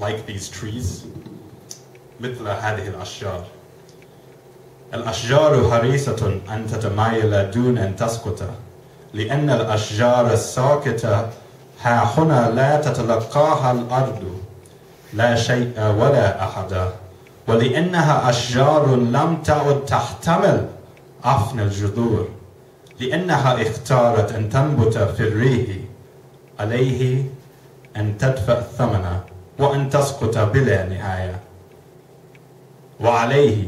like these trees مثل هذه الأشجار. الأشجار حريصة أن تتمايل دون أن تسقط لأن الأشجار الساقطة ها هنا لا تتلقاها الأرض لا شيء ولا أحد ولأنها أشجار لم تعد تحتمل عفن الجذور لأنها اختارت أن تنبت في الريح عليه أن تدفع الثمن. وأن تسقط بلا نهاية. وعليه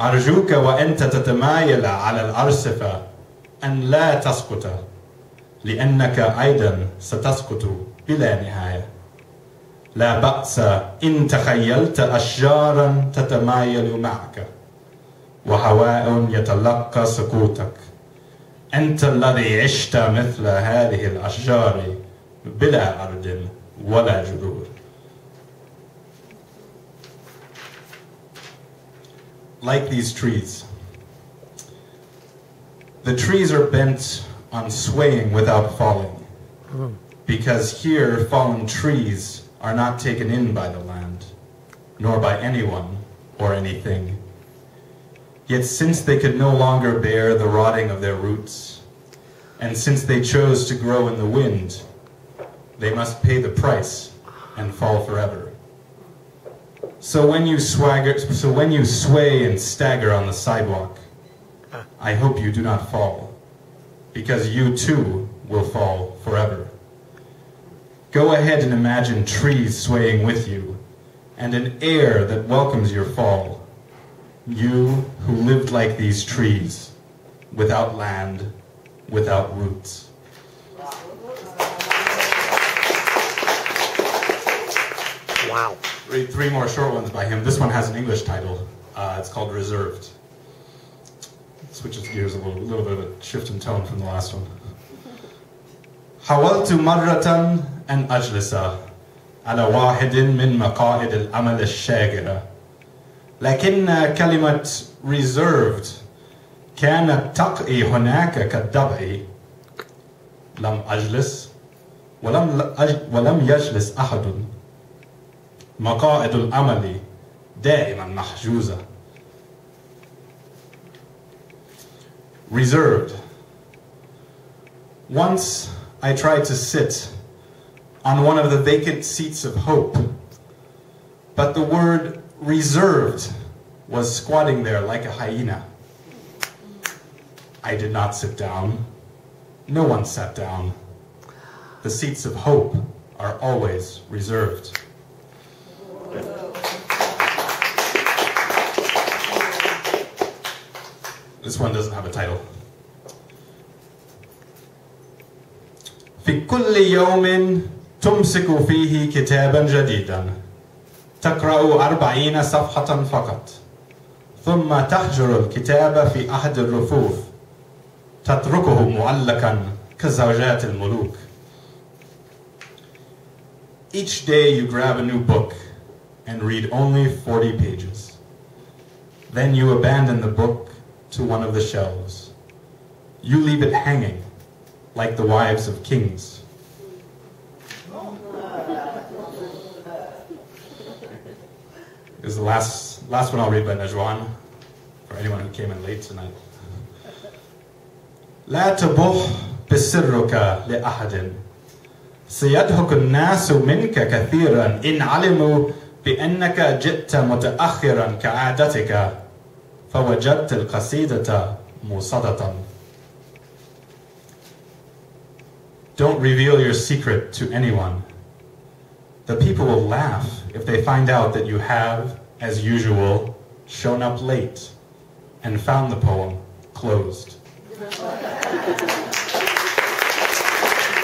أرجوك وأنت تتمايل على الأرصفة أن لا تسقط لأنك أيضا ستسقط بلا نهاية. لا بأس إن تخيلت أشجارا تتمايل معك وهواء يتلقى سقوطك. أنت الذي عشت مثل هذه الأشجار بلا أرض ولا جذور. Like these trees, the trees are bent on swaying without falling. Because here, fallen trees are not taken in by the land, nor by anyone or anything. Yet since they could no longer bear the rotting of their roots, and since they chose to grow in the wind, they must pay the price and fall forever. So when you swagger, so when you sway and stagger on the sidewalk, I hope you do not fall, because you too will fall forever. Go ahead and imagine trees swaying with you, and an air that welcomes your fall. You who lived like these trees, without land, without roots. Wow Read three more short ones by him. This one has an English title. Uh, it's called Reserved. Switches gears a little, little bit of a shift in tone from the last one. حاولت مرة أن أجلس على واحد من مقاعد العمل الشاغرة لكن كلمة reserved كانت تقي هناك كالضبع لم أجلس ولم, ولم يجلس أحد مقاعد العمل دائما محجوزة reserved once I tried to sit on one of the vacant seats of hope but the word reserved was squatting there like a hyena I did not sit down no one sat down the seats of hope are always reserved This one doesn't have a title. في كل يوم تمسك فيه كتابا جديدا تقرأ أربعين صفحة فقط ثم تحجر الكتاب في أحد الرفوف تتركه معلقا كزوجات الملوك Each day you grab a new book and read only 40 pages. Then you abandon the book to one of the shelves. You leave it hanging like the wives of kings. This is the last, last one I'll read by Najwan, for anyone who came in late tonight. لا تبح بسرك لأحد سيضحك الناس منك كثيرا إن علموا بأنك جئت متأخرا كعادتك فوجدت القصيدة موصدة Don't reveal your secret to anyone. The people will laugh if they find out that you have, as usual, shown up late and found the poem closed.